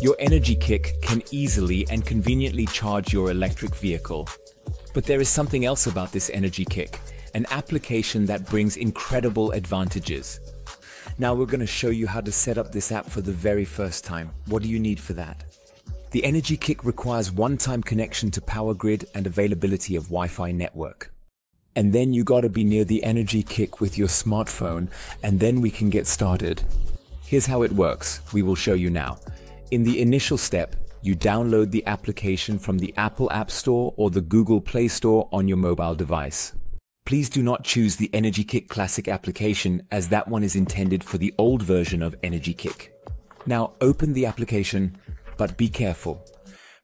Your NRGkick can easily and conveniently charge your electric vehicle. But there is something else about this NRGkick, an application that brings incredible advantages. Now we're going to show you how to set up this app for the very first time. What do you need for that? The NRGkick requires one-time connection to power grid and availability of Wi-Fi network. And then you gotta be near the NRGkick with your smartphone and then we can get started. Here's how it works. We will show you now. In the initial step, you download the application from the Apple App Store or the Google Play Store on your mobile device. Please do not choose the NRGkick Classic application as that one is intended for the old version of NRGkick. Now open the application, but be careful.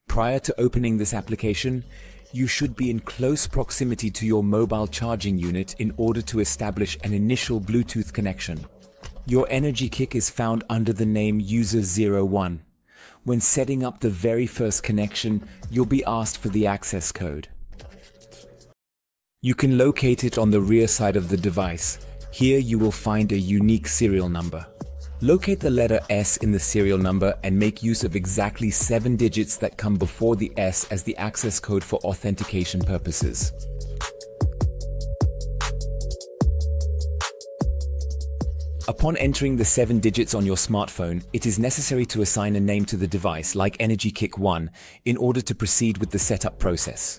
Prior to opening this application, you should be in close proximity to your mobile charging unit in order to establish an initial Bluetooth connection. Your NRGkick is found under the name User01. When setting up the very first connection, you'll be asked for the access code. You can locate it on the rear side of the device. Here you will find a unique serial number. Locate the letter S in the serial number and make use of exactly seven digits that come before the S as the access code for authentication purposes. Upon entering the seven digits on your smartphone, it is necessary to assign a name to the device like NRGkick 1 in order to proceed with the setup process.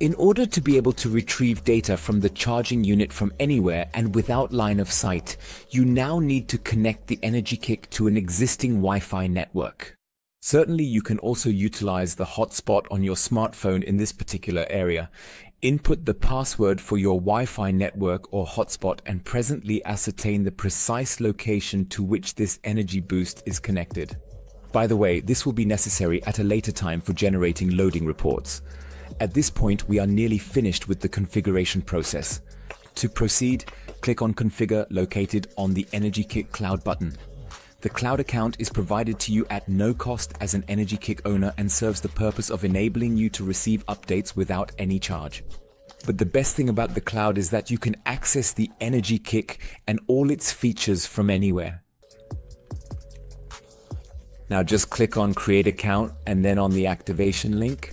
In order to be able to retrieve data from the charging unit from anywhere and without line of sight, you now need to connect the NRGkick to an existing Wi-Fi network. Certainly you can also utilize the hotspot on your smartphone in this particular area. Input the password for your Wi-Fi network or hotspot and presently ascertain the precise location to which this energy boost is connected. By the way, this will be necessary at a later time for generating loading reports. At this point, we are nearly finished with the configuration process. To proceed, click on Configure located on the NRGkick Cloud button. The cloud account is provided to you at no cost as an NRGkick owner and serves the purpose of enabling you to receive updates without any charge. But the best thing about the cloud is that you can access the NRGkick and all its features from anywhere. Now just click on create account and then on the activation link.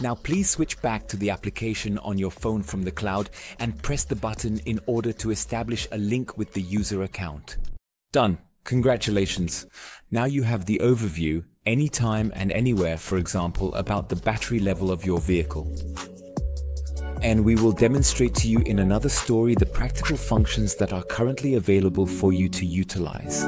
Now please switch back to the application on your phone from the cloud and press the button in order to establish a link with the user account. Done. Congratulations. Now you have the overview anytime and anywhere, for example, about the battery level of your vehicle. And we will demonstrate to you in another story the practical functions that are currently available for you to utilize.